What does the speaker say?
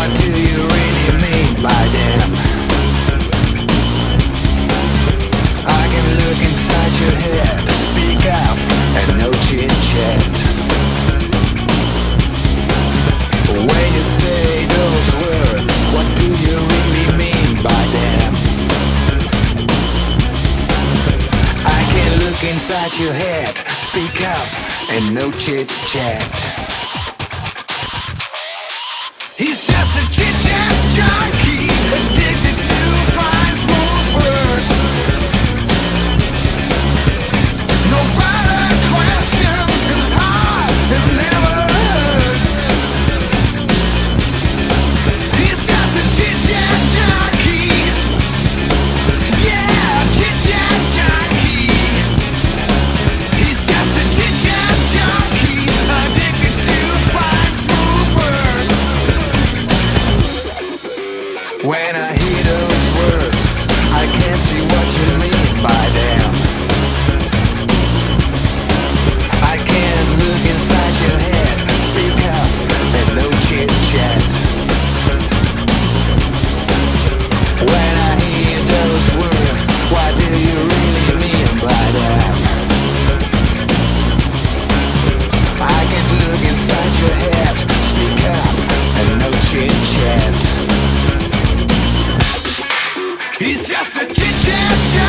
what do you really mean by them? I can look inside your head, speak up, and no chit chat. When you say those words, what do you really mean by them? I can look inside your head, speak up, and no chit chat. He's just a chit chat. When I hear those words, I can't see what you mean by them. И сердце течет, течет.